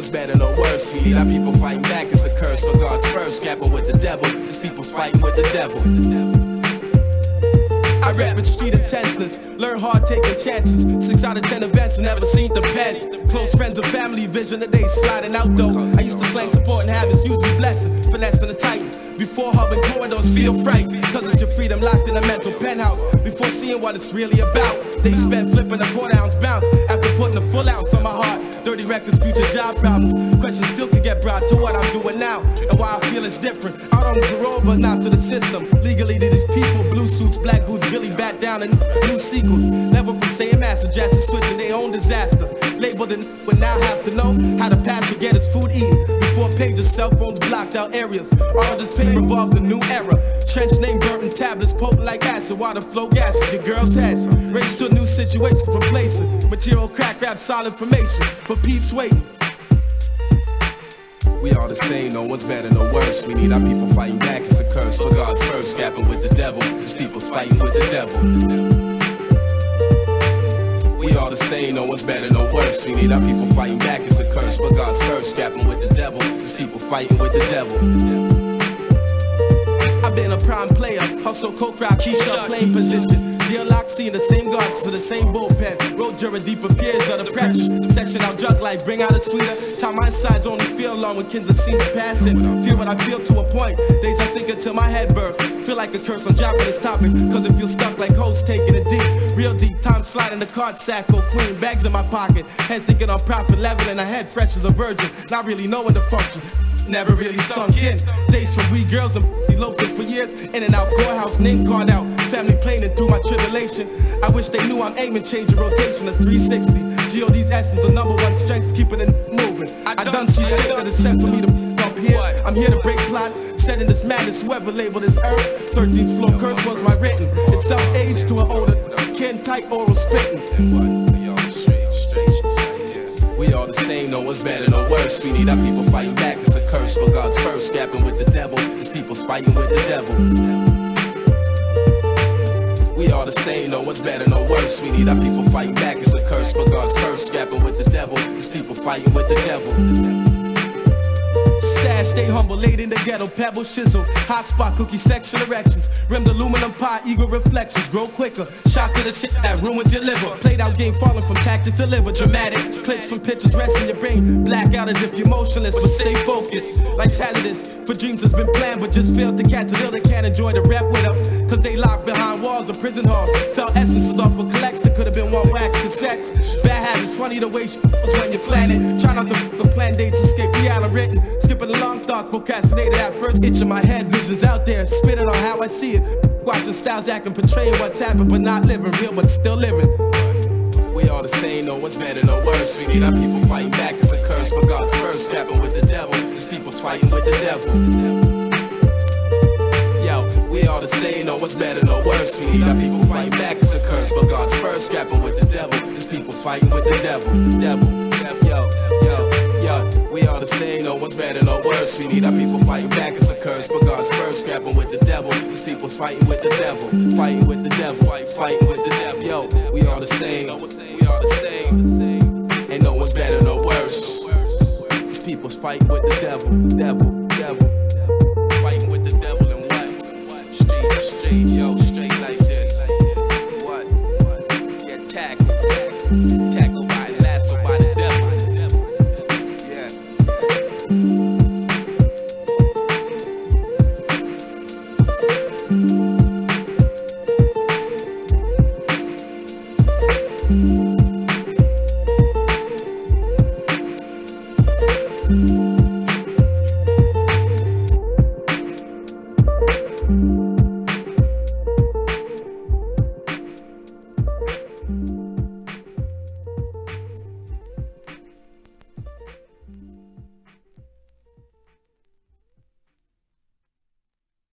one's better, no worse. We need our people fighting back, it's a curse. So God's first, gapping with the devil. It's people's fighting with the devil. I rap with street intenseness, learn hard taking chances. Six out of ten events, never seen the pen. Close friends and family, vision that they sliding out though. I used to slang support and habits, use me blessing, finessing the titan. Before hubbing corridors feel frank, cause it's your freedom locked in a mental penthouse. Before seeing what it's really about, they spent flipping a quarter ounce bounce after putting a full ounce on my records, future job problems. Questions still can get brought to what I'm doing now and why I feel it's different. Out on the road, but not to the system. Legally to these people, blue suits, black boots, Billy bat down and new sequels. Never from saying master, just switching their own disaster. Labeled and would now have to know how the to get his food eaten. Before pages, cell phones blocked out areas. All this pain revolves a new era. Trench name burnt tablets, potent like acid. Water flow gases, your girl's heads. Race to a new situation from placing. Material crack rap, solid formation. For peeps waiting. We all the same, no one's better, no worse. We need our people fighting back, it's a curse. For God's first, scapping with the devil. These people's fighting with the devil. We all the same, no one's better, no worse. We need our people fighting back, it's a curse. For God's first, scapping with the devil. These people fighting with the devil. I've been a prime player, hustle coke rock, keep playing position. Deal lock, seeing the same to the same bullpen. Road deeper peers of the pressure. Section out drug life, bring out a sweeter. Time my sides only feel long when kids are seen passing. Feel what I feel to a point. Days I think until my head bursts. Feel like a curse on dropping this topic. Cause it feels stuck like hosts taking it deep. Real deep, time sliding the card sack, oh queen. Bags in my pocket. Head thinking on profit level and I head fresh as a virgin. Not really knowing the function never really sunk in. Days from we girls and loafing for years. In and out courthouse, name called out. Family planning through my tribulation. Wish they knew I'm aiming, changing rotation to 360. GOD's essence, the number one strength, keeping it moving. I done shit straight that is set for me to f up here. I'm here to break plots, setting this madness, whoever labeled this earth. 13th floor curse was my written. It's self-age to an older, kin tight oral spitting. We all the same, no one's better, no worse. We need our people fighting back, it's a curse for God's first. Gapping with the devil, it's people's fighting with the devil. One's better, no worse. We need our people fighting back, it's a curse but God's first. Gapping with the devil, it's people fighting with the devil. Stay humble, laid in the ghetto, pebble shizzle. Hot spot, cookie section erections. Rimmed aluminum pie, eagle reflections. Grow quicker, shots to the shit that ruins your liver. Played out game, falling from tactic to liver. Dramatic, clips from pictures, rest in your brain. Black out as if you're motionless, but stay focused. Like hazardous, for dreams has been planned, but just failed to catch it. Ill they can't enjoy the rap with us. Cause they locked behind walls of prison halls. Felt essences off of collects that could have been one wax cassettes. Funny the way shit was when you plan it. Try not to the plan dates, escape reality written. Skipping a long thought, procrastinated at first. Itch in my head, visions out there. Spitting on how I see it. Watching styles acting, portraying what's happened, but not living real, but still living. We all the same, no one's better, no worse. We need our people fighting back, it's a curse. But God's first, scrapping with the devil. These people's fighting with the devil. Yo, we all the same, no one's better, no worse. We need our people fighting fighting with the devil. Devil, devil, yo, yo, yo. We all the same, no one's better, no worse. We need our people fighting back, it's a curse. But God's first, scrapping with the devil. These people's fighting with the devil. Fighting with the devil, fight, fighting with the devil. Yo, we all the same, we all the same. Ain't no one's better, no worse. These people's fighting with the devil, devil, devil. Fighting with the devil and what? Straight, straight, yo, Thank